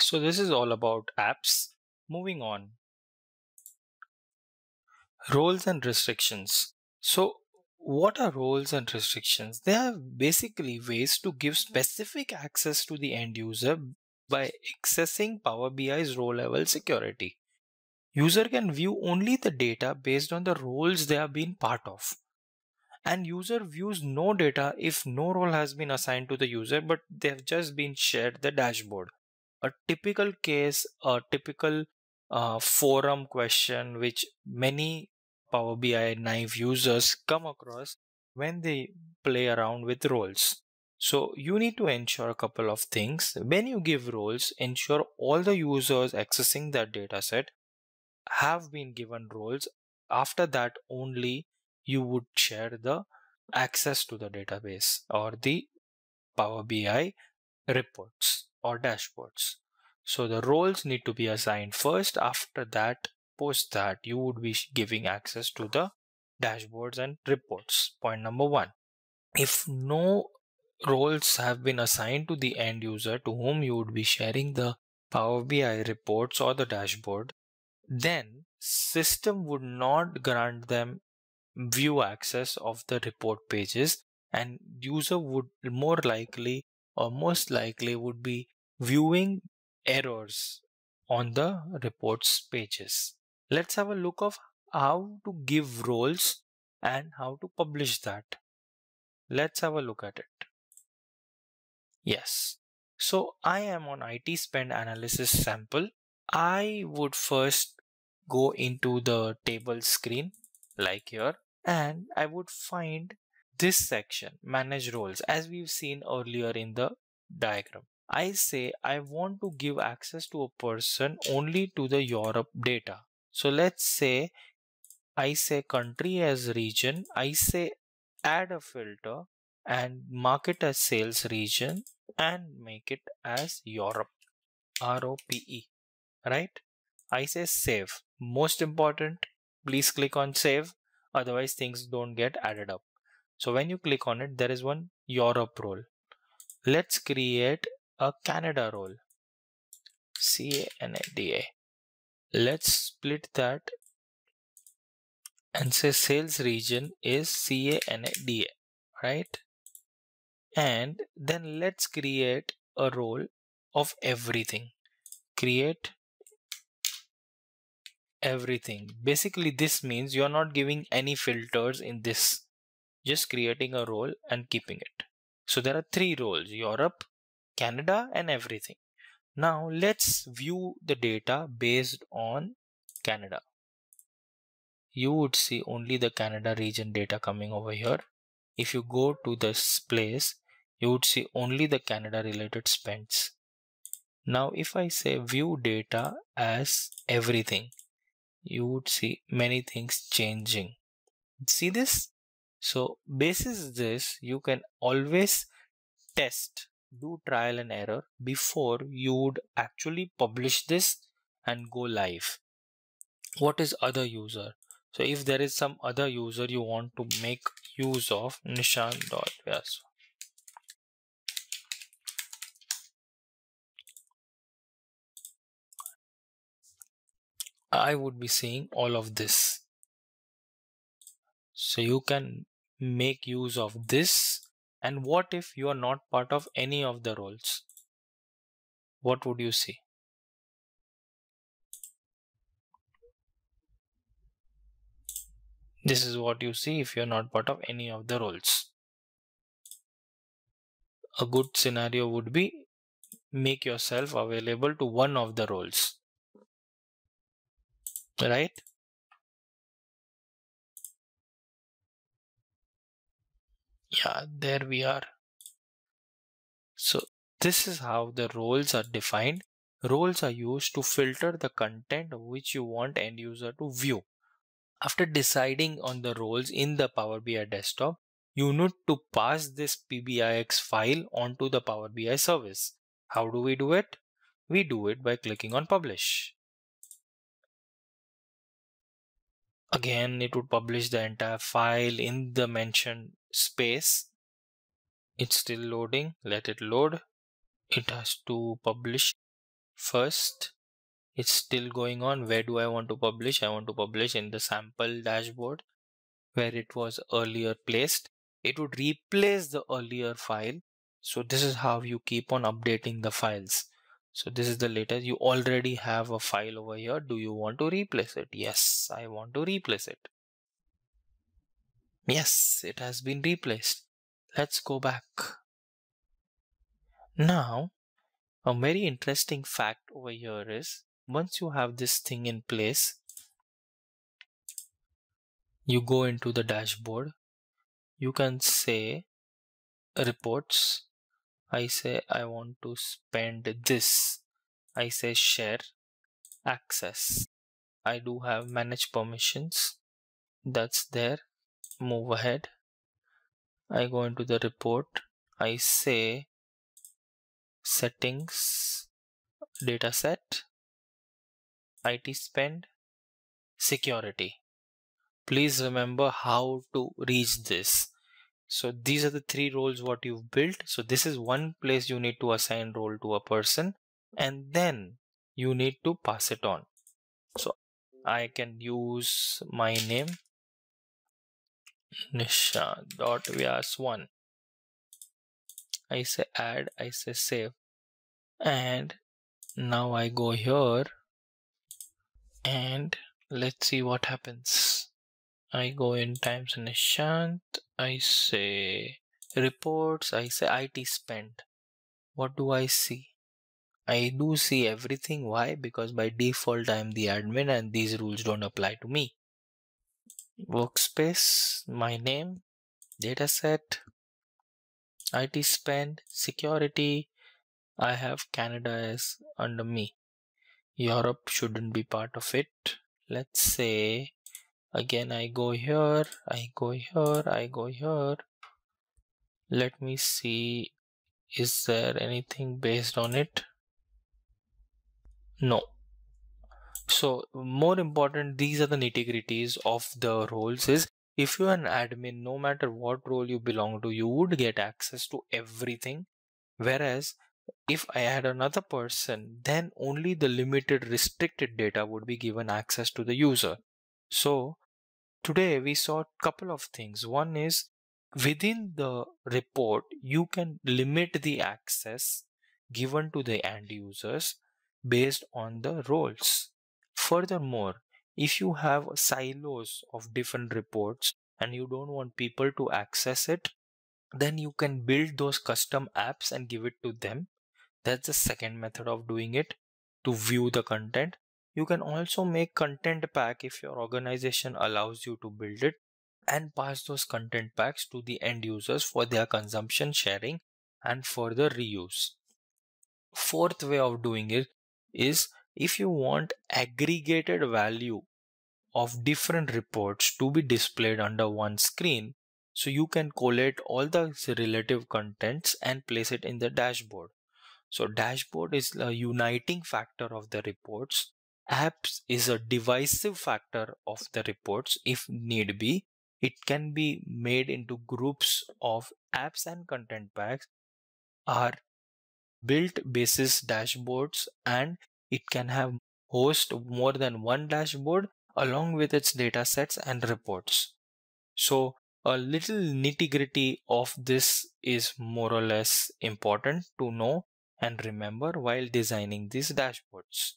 So this is all about apps. Moving on. Roles and restrictions. So what are roles and restrictions? They are basically ways to give specific access to the end user by accessing Power BI's row level security. User can view only the data based on the roles they have been part of. And user views no data if no role has been assigned to the user but they have just been shared the dashboard. A typical case, a typical uh, forum question which many Power BI naive users come across when they play around with roles. So you need to ensure a couple of things. When you give roles, ensure all the users accessing that dataset have been given roles. After that only you would share the access to the database or the Power BI reports or dashboards. So the roles need to be assigned first. After that, post that, you would be giving access to the dashboards and reports. Point number one. If no roles have been assigned to the end user to whom you would be sharing the Power BI reports or the dashboard, then system would not grant them view access of the report pages and user would more likely or most likely would be viewing errors on the reports pages. Let's have a look of how to give roles and how to publish that. Let's have a look at it. Yes. So I am on IT spend analysis sample. I would first go into the table screen like here and I would find this section manage roles as we've seen earlier in the diagram. I say I want to give access to a person only to the Europe data. So let's say I say country as region. I say add a filter and mark it as sales region and make it as Europe. R-O-P-E. Right? I say save. Most important, please click on save. Otherwise things don't get added up. So when you click on it, there is one Europe role. Let's create a Canada role. C-A-N-A-D-A. Let's split that and say sales region is C-A-N-A-D-A, right? And then let's create a role of everything. Create everything. Basically, this means you're not giving any filters in this, just creating a role and keeping it. So there are three roles, Europe, Canada and everything. Now let's view the data based on Canada. You would see only the Canada region data coming over here. If you go to this place, you would see only the Canada related spends. Now if I say view data as everything, you would see many things changing. See this? So basis this, you can always test, do trial and error before you would actually publish this and go live. What is other user? So if there is some other user you want to make use of nishan.vyas. I would be seeing all of this. So you can make use of this. And what if you are not part of any of the roles? What would you see? This is what you see if you're not part of any of the roles. A good scenario would be make yourself available to one of the roles right yeah there we are. So this is how the roles are defined. Roles are used to filter the content which you want end user to view. After deciding on the roles in the power bi desktop you need to pass this pbix file onto the power bi service. How do we do it? We do it by clicking on publish. Again it would publish the entire file in the mentioned space it's still loading. Let it load. It has to publish first. It's still going on. Where do i want to publish? I want to publish in the sample dashboard where it was earlier placed. It would replace the earlier file. So this is how you keep on updating the files. So this is the latest. You already have a file over here. Do you want to replace it? Yes i want to replace it yes it has been replaced. Let's go back. Now a very interesting fact over here is once you have this thing in place you go into the dashboard. You can say reports. I say I want to spend this. I say share access. I do have manage permissions. That's there move ahead. I go into the report. I say settings dataset IT spend security. Please remember how to reach this. So these are the three roles what you've built. So this is one place you need to assign role to a person and then you need to pass it on. So I can use my name nisha dot vyas one. I say add I say save. And now I go here. And let's see what happens. I go in times Nishant. I say reports. I say IT spend. What do I see? I do see everything. Why? Because by default I am the admin and these rules don't apply to me workspace my name dataset IT spend security I have Canada as under me. Europe shouldn't be part of it. Let's say again I go here I go here I go here. Let me see is there anything based on it? No so more important these are the nitty-gritties of the roles is if you're an admin no matter what role you belong to you would get access to everything whereas if I had another person then only the limited restricted data would be given access to the user so today we saw a couple of things. One is within the report, you can limit the access given to the end users based on the roles. Furthermore, if you have silos of different reports and you don't want people to access it, then you can build those custom apps and give it to them. That's the second method of doing it to view the content. You can also make content pack if your organization allows you to build it and pass those content packs to the end users for their consumption, sharing, and further reuse. Fourth way of doing it is if you want aggregated value of different reports to be displayed under one screen, so you can collate all the relative contents and place it in the dashboard. So dashboard is a uniting factor of the reports. Apps is a divisive factor of the reports. If need be it can be made into groups of apps and content packs. Are built basis dashboards and it can have host more than one dashboard along with its data sets and reports. So a little nitty gritty of this is more or less important to know and remember while designing these dashboards